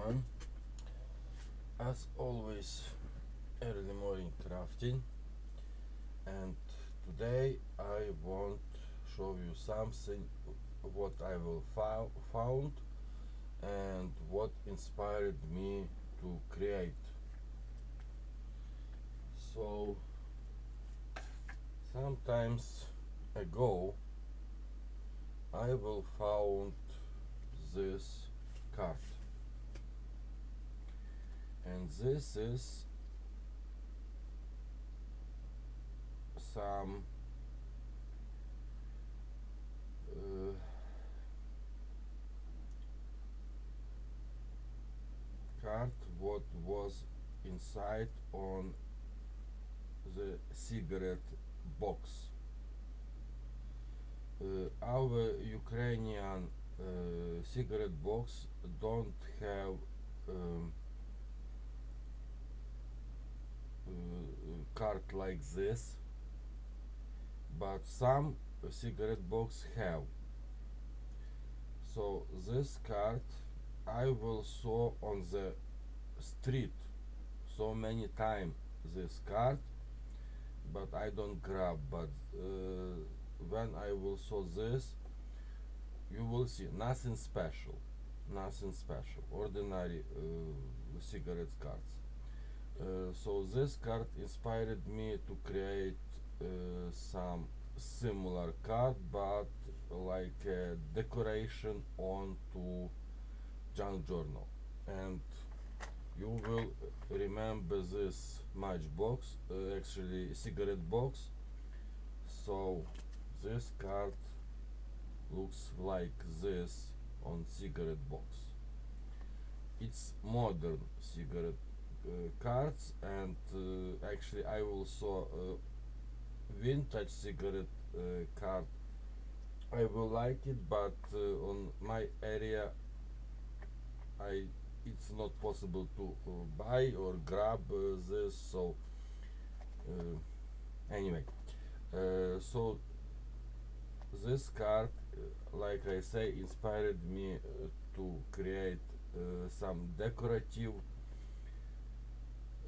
everyone. As always early morning crafting and today I want show you something what I will found and what inspired me to create. So sometimes ago I will found this card and this is some uh, card what was inside on the cigarette box. Uh, our Ukrainian uh, cigarette box don't have um, uh, card like this but some cigarette box have. So this card I will saw on the street so many time this card but I don't grab. But uh, when I will saw this you will see nothing special nothing special ordinary uh, cigarette cards. uh, so this card inspired me to create uh, some similar card but like a decoration onto junk journal. And you will remember this matchbox uh, actually cigarette box. So this card looks like this on cigarette box. It's modern cigarette cards and uh, actually I also uh, vintage cigarette uh, card. I will like it but uh, on my area I it's not possible to uh, buy or grab this so anyway so this card like I say inspired me to create some decorative uh,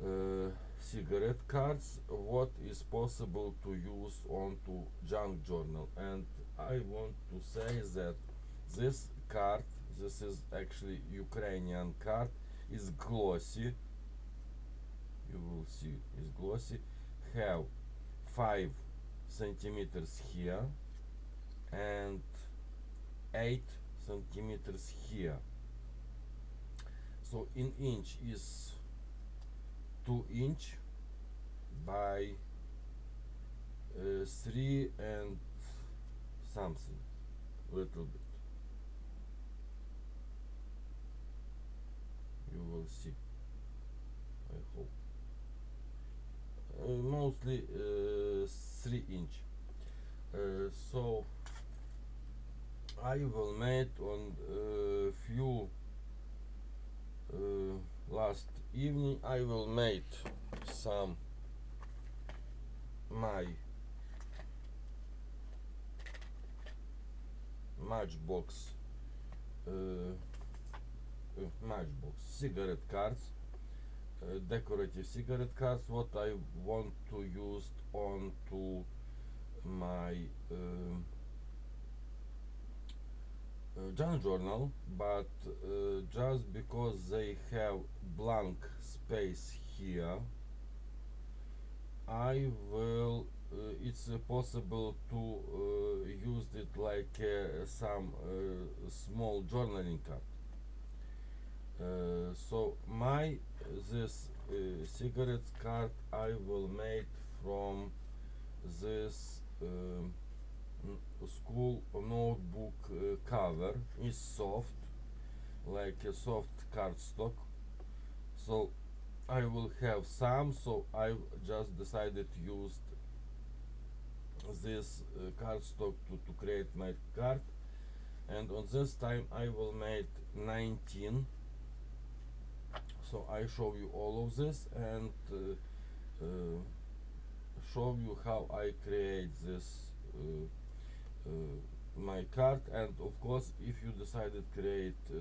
Э, cigarette cards what is possible to use onto junk journal. And I want to say that this card this is actually Ukrainian card is glossy. You will see is glossy. Have 5 centimeters here and 8 centimeters here. So in inch is 2 inch by uh, 3 and something little bit. You will see. I hope. Uh, mostly uh, 3 inch. Uh, so I will make on a uh, few uh, last evening I will make some my matchbox uh, uh, matchbox cigarette cards uh, decorative cigarette cards what I want to use on to my um, uh, junk journal but uh, just because they have blank space here I will uh, it's possible to use it like some small journaling card. Uh, so my this uh, cigarette card I will make from this um, school notebook uh, cover is soft like a soft cardstock. So I will have some so I just decided to use this uh, cardstock to, to create my card. And on this time I will make 19 so I show you all of this and uh, show you how I create this my card and of course if you decided create uh,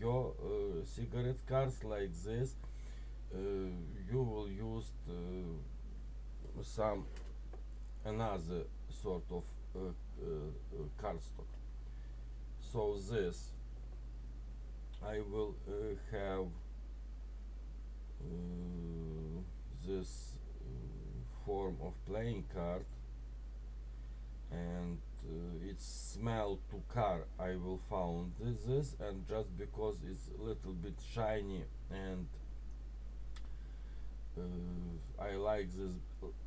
your uh, cigarette cards like this uh, you will use uh, some another sort of uh, uh, cardstock. So this I will uh, have uh, this uh, form of playing card and uh, it's smell to car. I will found this and just because it's a little bit shiny and uh, I like this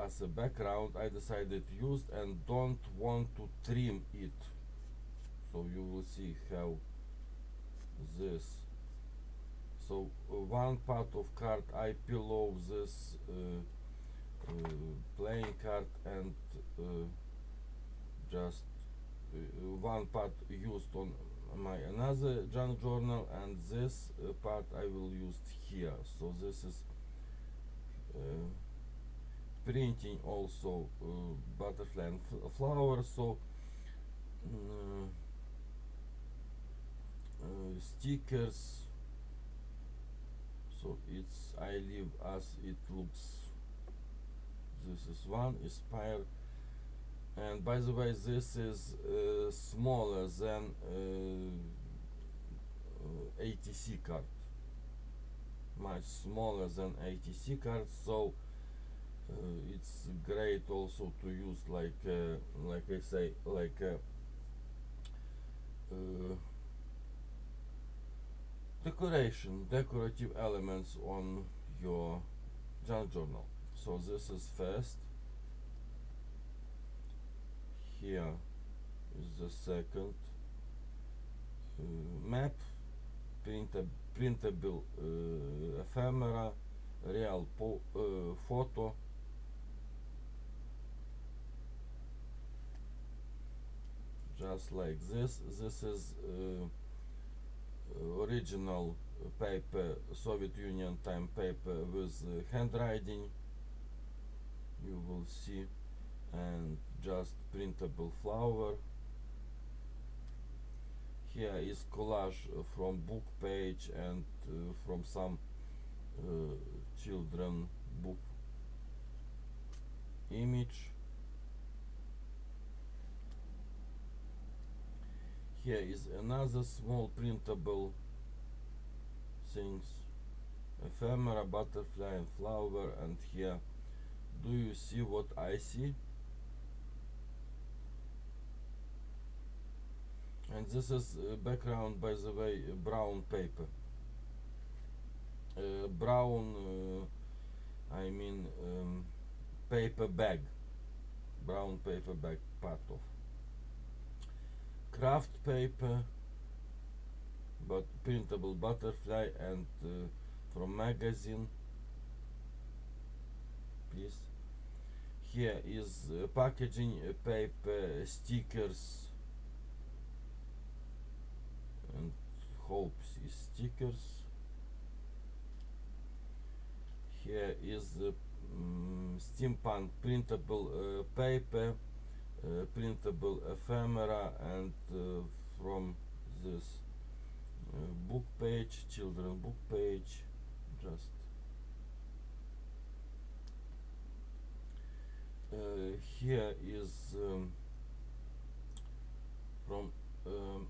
as a background I decided use and don't want to trim it. So you will see how this so uh, one part of card I off this uh, uh, playing card and uh, just uh, one part used on my another junk journal and this uh, part I will use here. So this is uh, printing also butterfly and flower. So mm, stickers. So it's I leave as it looks. This is one inspire and by the way this is uh, smaller than uh, uh, ATC card. Much smaller than ATC card so uh, it's great also to use like uh, like I say like uh, decoration decorative elements on your journal. So this is first here is the second uh, map printab printable uh, ephemera real po- uh, photo. Just like this this is uh, original paper Soviet Union time paper with uh, handwriting. You will see. And just printable flower. Here is collage from book page and uh, from some uh, children book image. Here is another small printable things. Ephemera butterfly and flower and here do you see what I see and this is uh, background by the way uh, brown paper. Uh, brown uh, I mean um, paper bag. Brown paper bag part of. Craft paper but printable butterfly and uh, from magazine. Please. Here is uh, packaging paper stickers and hopes is stickers. Here is the mm, steampunk printable uh, paper uh, printable ephemera and uh, from this uh, book page children book page just. Uh, here is um, from um,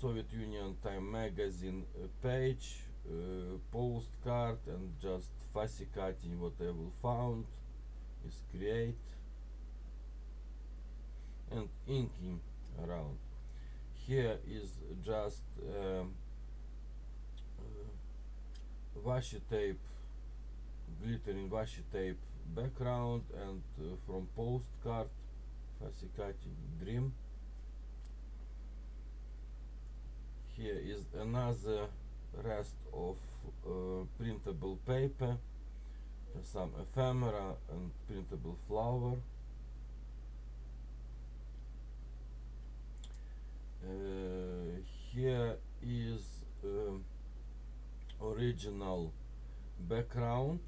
Soviet Union Time magazine uh, page uh, postcard and just fussy cutting what I will found is create and inking around. Here is just um, uh, washi tape glittering washi tape background and uh, from postcard fussy cutting dream here is another rest of uh, printable paper some ephemera and printable flower. Uh, here is um, original background.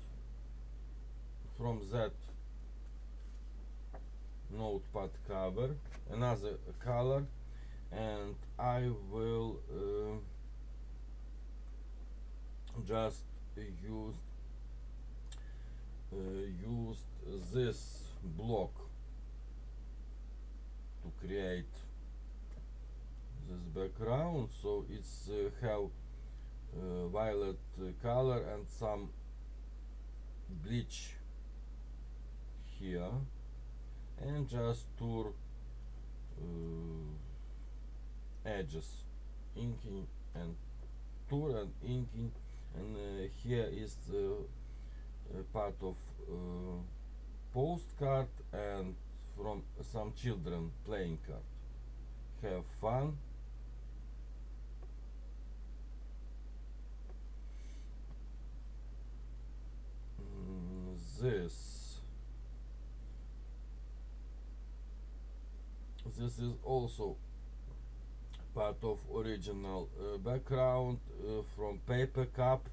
From that notepad cover another color and I will uh, just use uh, used this block to create this background. So it's uh, have uh, violet color and some bleach here. And just tour uh, edges inking and tour and inking and uh, here is uh, part of uh, postcard and from some children playing card. Have fun. Mm, this. This is also part of original uh, background uh, from paper cup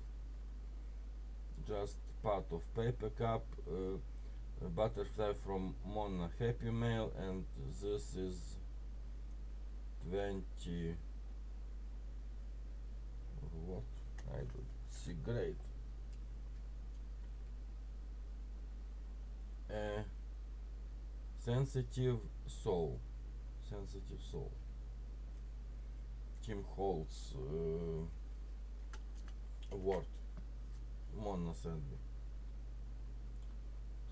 just part of paper cup uh, butterfly from Mona Happy Mail and this is 20 what? I don't see great. A sensitive soul sensitive soul Tim Holtz uh, award Mona sent me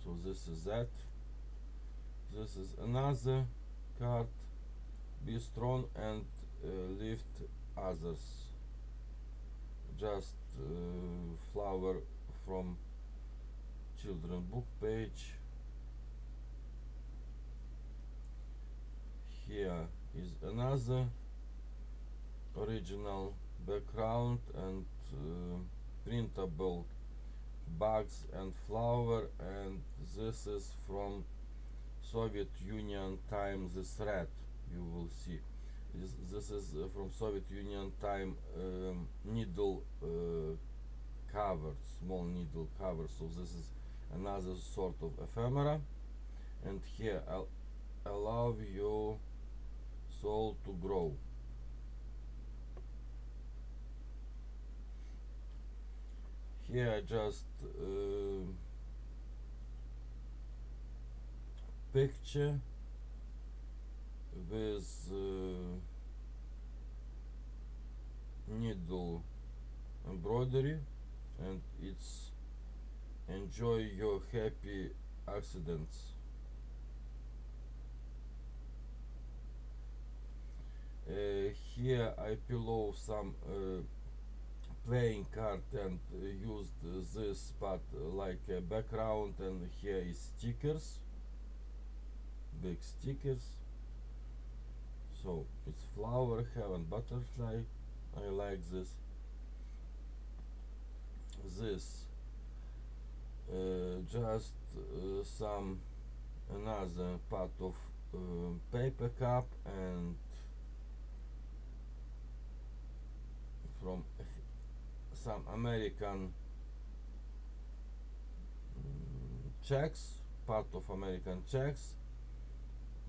so this is that. This is another card. Be strong and uh, lift others. Just uh, flower from children book page. Here is another original background and uh, printable bugs and flower and this is from Soviet Union time this red you will see. This, this is uh, from Soviet Union time um, needle uh, cover small needle cover. So this is another sort of ephemera. And here I'll allow your soul to grow here I just uh, picture with uh, needle embroidery and it's enjoy your happy accidents. Uh, here I pillow some uh, playing card and used this part like a background and here is stickers. Big stickers. So it's flower heaven butterfly. I like this. This uh, just uh, some another part of uh, paper cup and from some American mm, checks part of American checks.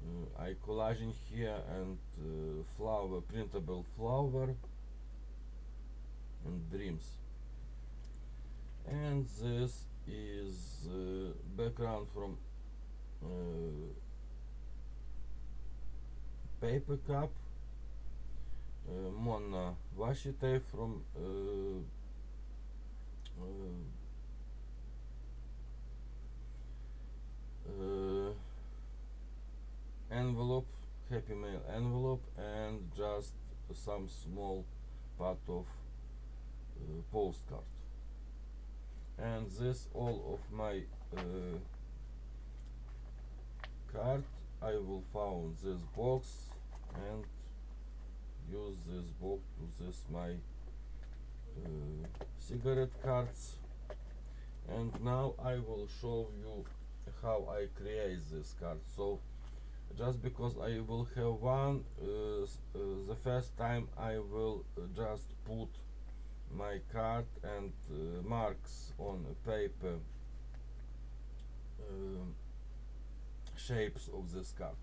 Uh, I collaging here and uh, flower printable flower and dreams. And this is uh, background from uh, paper cup uh, Mona washi tape from uh, uh, envelope happy mail envelope and just some small part of uh, postcard. And this all of my uh, card I will found this box and use this box to this my cigarette cards. And now I will show you how I create this card. So just because I will have one uh, uh, the first time I will uh, just put my card and uh, marks on paper um, shapes of this card.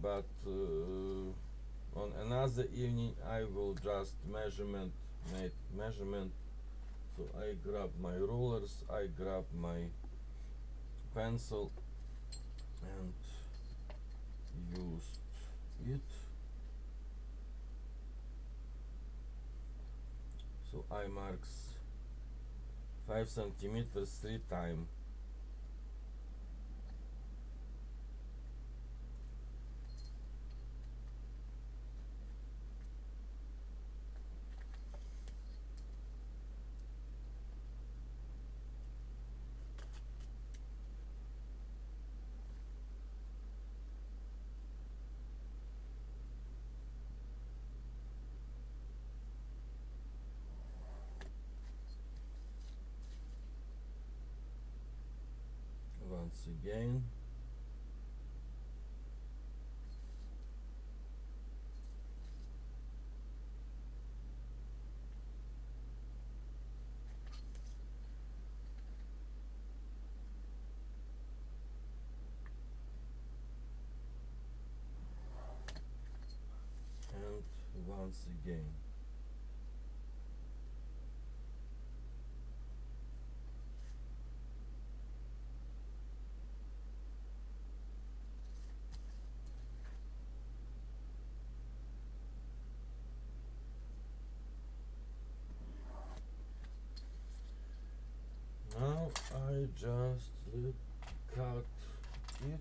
But uh, on another evening I will just measurement make measurement. So I grab my rulers I grab my pencil and used it. So I marks 5 centimeters 3 time once again. And once again Now I just let cut it.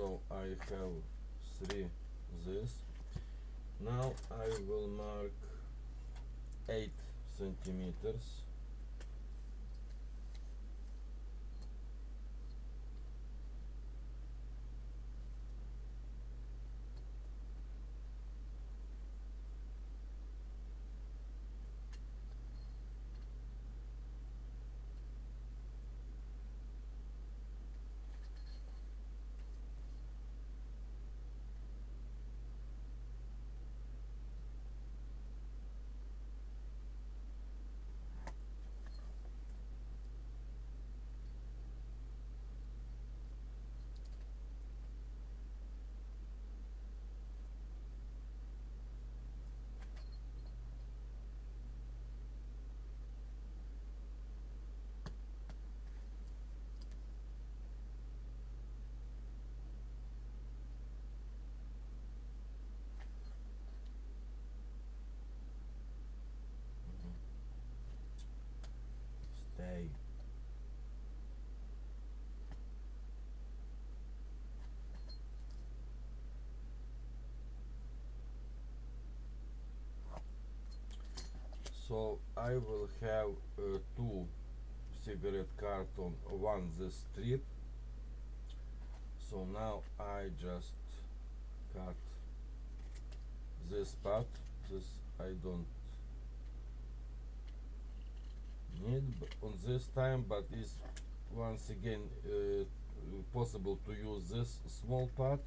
So I have three this. Now I will mark eight centimeters. So I will have uh, two cigarette carton, one the strip. So now I just cut this part. This I don't need on this time, but is once again uh, possible to use this small part.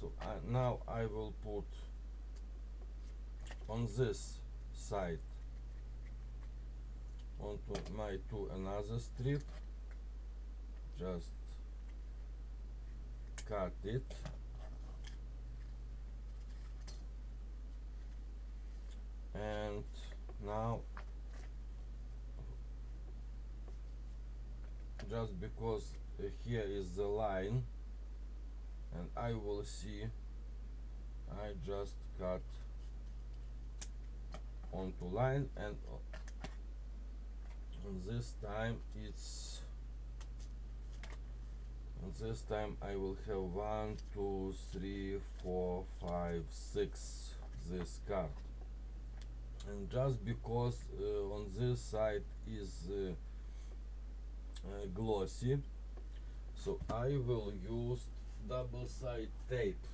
So now I will put on this side onto my to another strip just cut it. And now just because uh, here is the line and I will see I just cut onto line and this time it's this time I will have one two three four five six this card. And just because uh, on this side is uh, uh, glossy so I will use double side tape.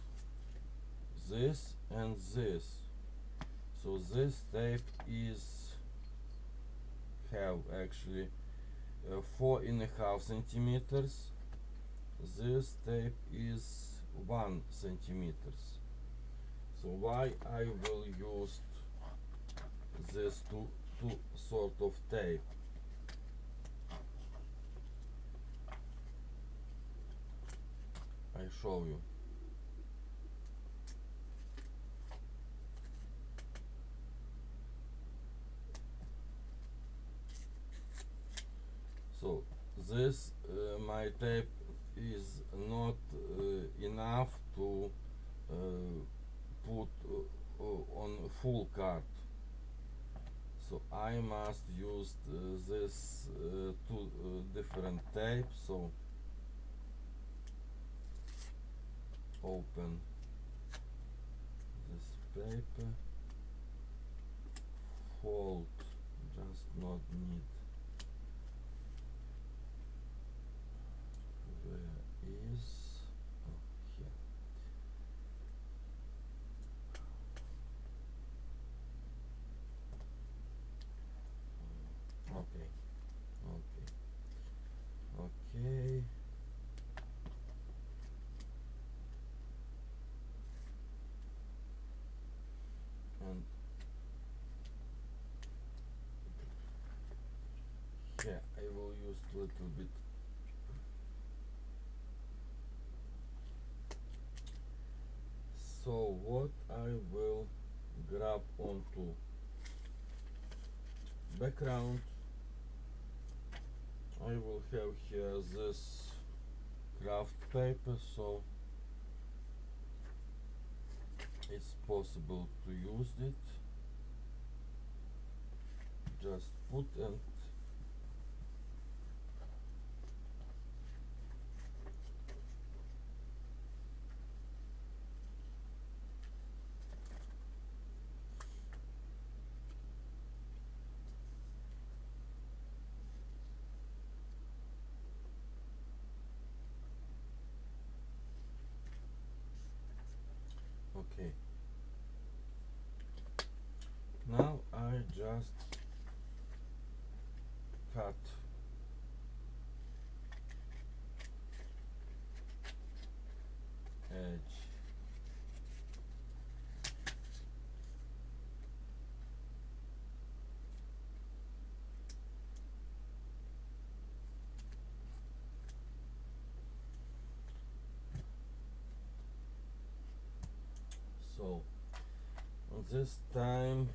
This and this so this tape is have actually uh, four and a half centimeters. This tape is one centimeters. So why I will use this two two sort of tape? I show you so this uh, my tape is not uh, enough to uh, put uh, uh, on full card. So I must use uh, this two different tape. So open this paper. Fold just not need where is oh here Mm, okay okay okay and here I will use a little bit. So what I will grab onto background I will have here this craft paper so it's possible to use it. Just put and okay now I just cut edge so this time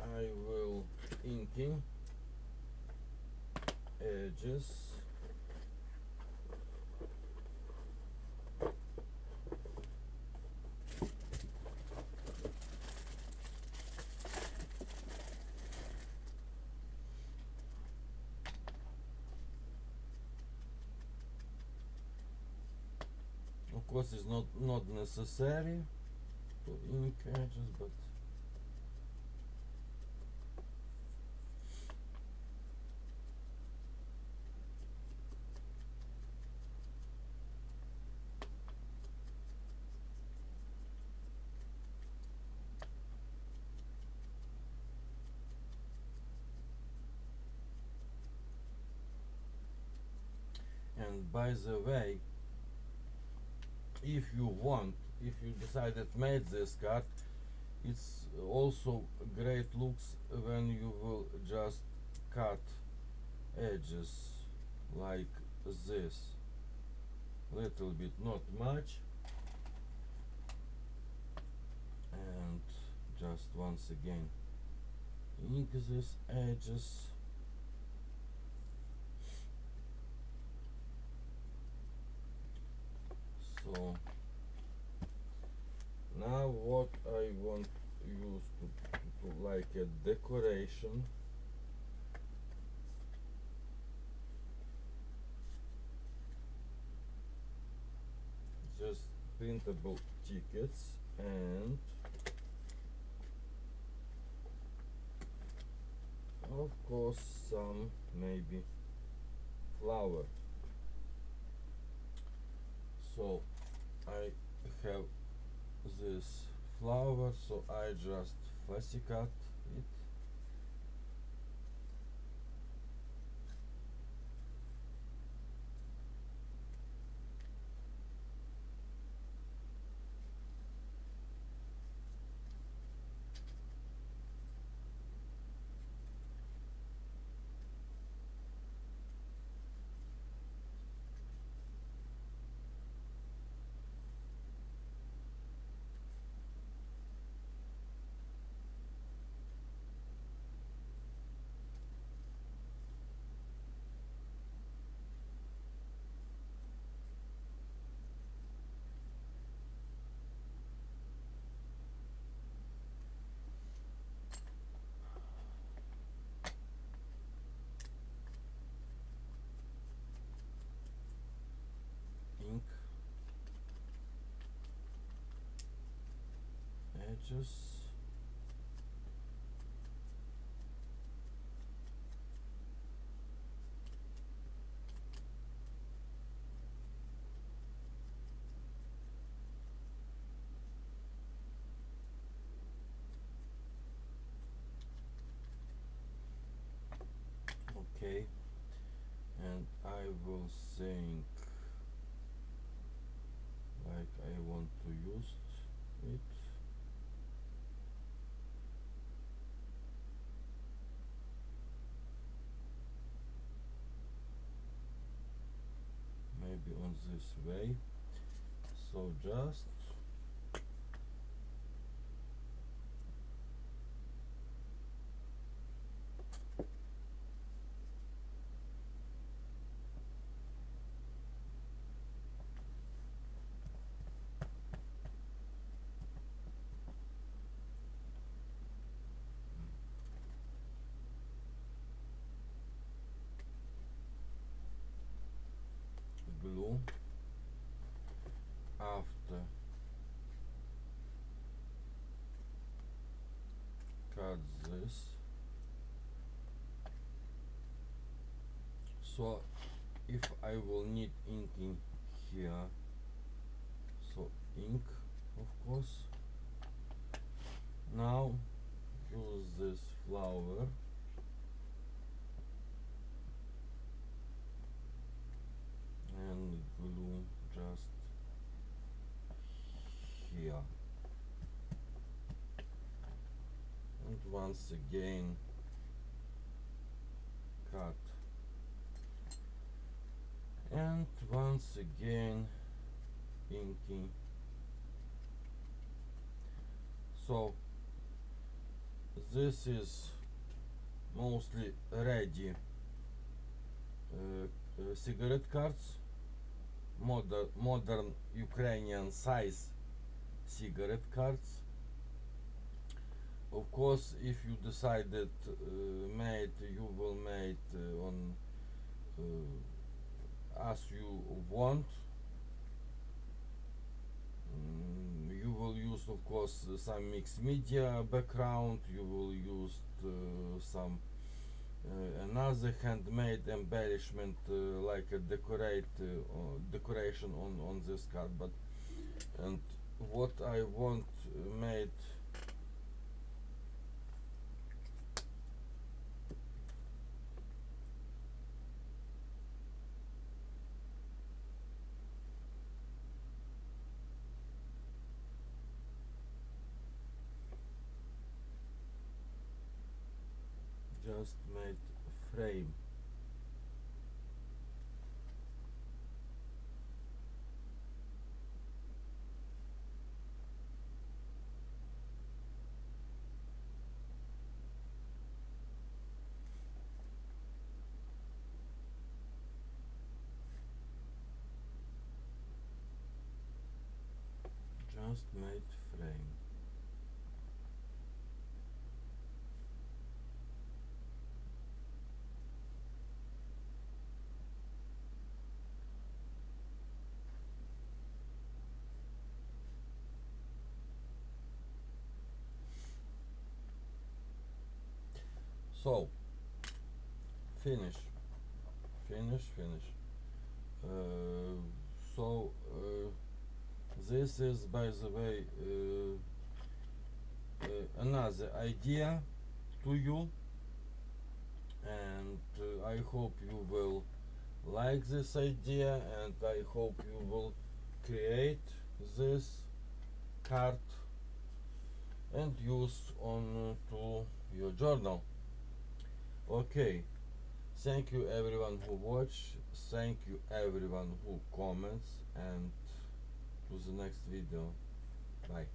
I will inking edges of course it's not not necessary. To ink edges but and by the way if you want if you decided made this card it's also great looks when you will just cut edges like this. Little bit not much. And just once again ink these edges so now what I want to use to, to like a decoration. Just printable tickets and of course some maybe flour so I have this flower so I just fussy cut it ink edges okay and I will think like I want to use it maybe on this way. So just glue after cut this so if I will need ink in here so ink of course. Now use this flower. And glue just here. And once again cut and once again inking so this is mostly ready uh, uh, cigarette cards modern modern Ukrainian size cigarette cards. Of course if you decided uh, made you will made uh, on uh, as you want. Mm, you will use of course uh, some mixed media background. You will use uh, some uh, another handmade embellishment like a decorate decoration on on this card. But and what I want made just made frame so finish. Finish finish. Uh, so uh, this is by the way uh, uh, another idea to you. And uh, I hope you will like this idea and I hope you will create this card and use on uh, to your journal. Okay. Thank you everyone who watch. Thank you everyone who comments and to the next video? Bye